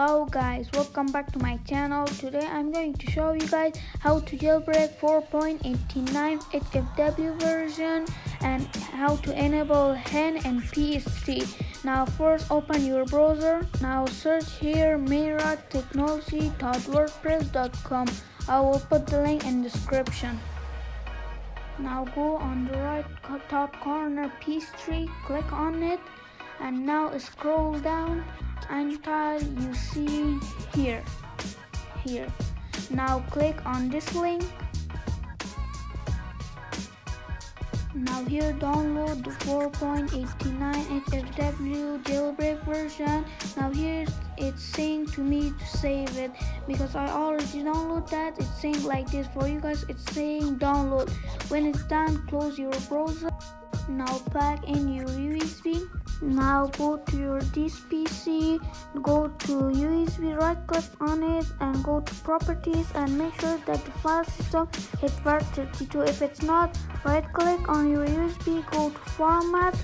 hello guys. Welcome back to my channel. Today i'm going to show you guys how to jailbreak 4.89 hfw version and how to enable hen and ps3 now first open your browser. Now search here mirajtechnology.wordpress.com i will put the link in description. Now go on the right top corner ps3 click on it. And now scroll down until you see here. Here. Now click on this link. Now here download the 4.89 HFW jailbreak version. Now here it's saying to me to save it. Because I already download that it's saying like this for you guys. It's saying download. When it's done close your browser. Now plug in your USB now go to your this PC go to USB right click on it and go to properties and make sure that the file system is FAT32 if it's not right click on your USB go to format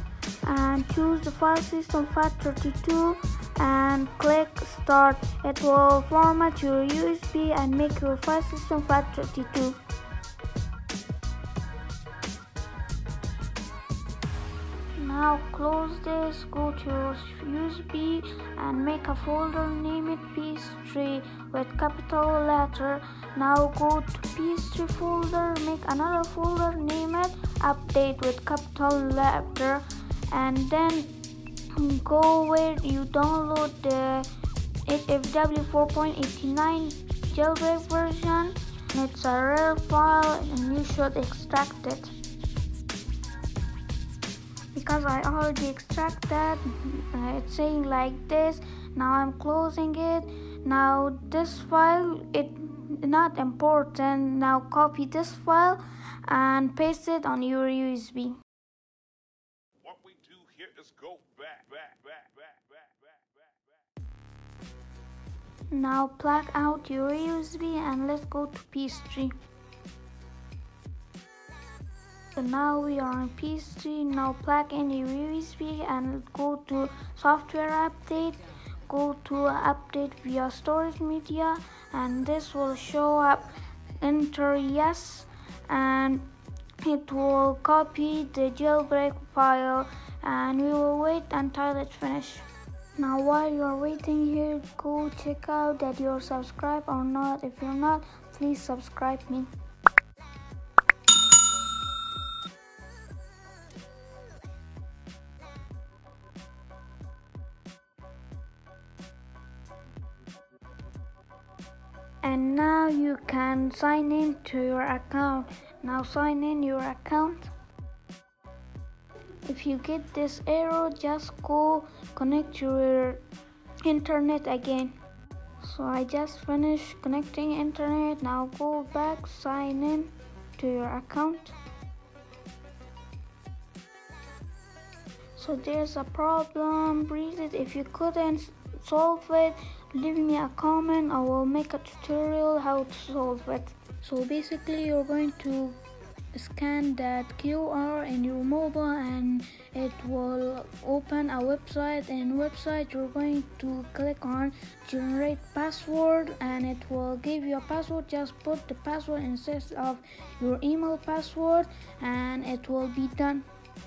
and choose the file system FAT32 and click start. It will format your USB and make your file system FAT32 now close this go to your USB and make a folder name it ps3 with capital letter. Now go to ps3 folder make another folder name it update with capital letter. And then go where you download the HFW 4.89 jailbreak version. It's a RAR file and you should extract it because I already extract that uh, it's saying like this. Now I'm closing it. Now this file it not important. Now copy this file and paste it on your USB what we do here is go back, back, back, back, back, back, back, now plug out your USB and let's go to PS3 so now we are on PC now plug in your USB and go to software update. Go to update via storage media and this will show up enter yes and it will copy the jailbreak file and we will wait until it's finished now while you're waiting here go check out that you're subscribed or not. If you're not please subscribe me and now you can sign in to your account. Now sign in your account. If you get this error just go connect your internet again. So i just finished connecting internet. Now go back sign in to your account. So there's a problem. Breathe it. If you couldn't solve it leave me a comment i will make a tutorial how to solve it. So basically you're going to scan that QR in your mobile and it will open a website. And website you're going to click on generate password and it will give you a password. Just put the password instead of your email password and it will be done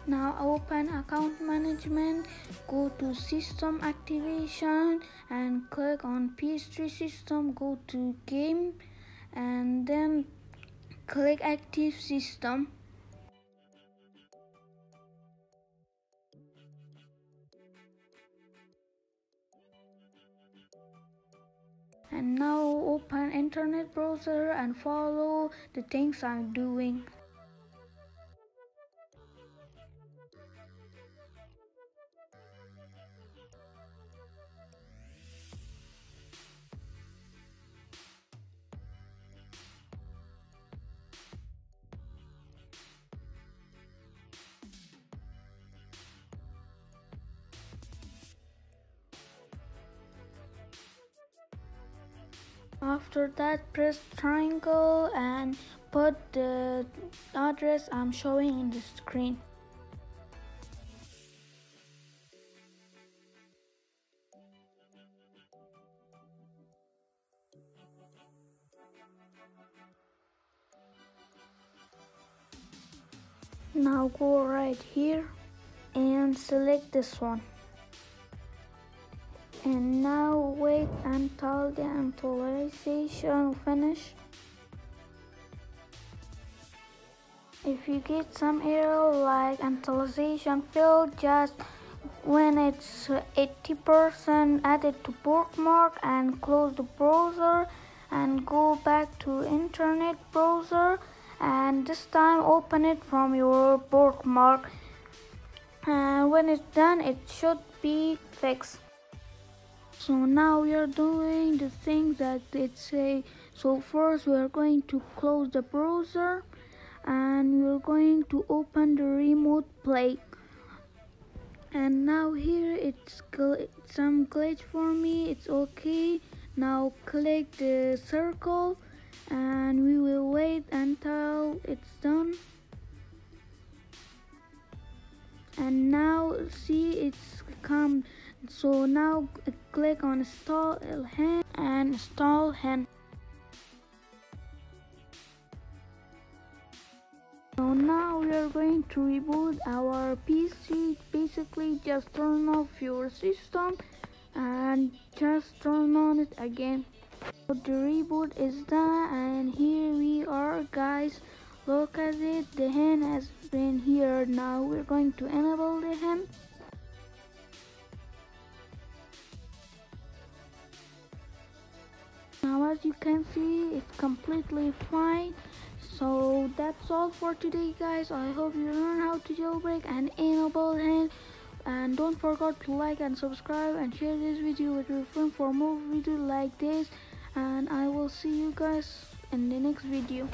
now open account management go to system activation and click on ps3 system go to game and then click active system. And now open internet browser and follow the things i'm doing After that, press triangle and put the address I'm showing in the screen. Now go right here and select this one and now wait until the actualization finish. If you get some error like actualization failed just when it's 80% added to bookmark and close the browser and go back to internet browser. And this time open it from your bookmark. And when it's done it should be fixed so now we are doing the thing that it say. So first we are going to close the browser and we're going to open the remote play. And now here it's some glitch for me. It's okay. Now click the circle and we will wait until it's done. And now see it's come. So now click on install hen and install hen So now we are going to reboot our PC. Basically just turn off your system and just turn on it again. So the reboot is done and here we are guys. Look at it, the hen has been here. Now we're going to enable the hen. As you can see it's completely fine. So that's all for today guys. I hope you learn how to jailbreak and enable it. And don't forget to like and subscribe and share this video with your friend for more videos like this. And i will see you guys in the next video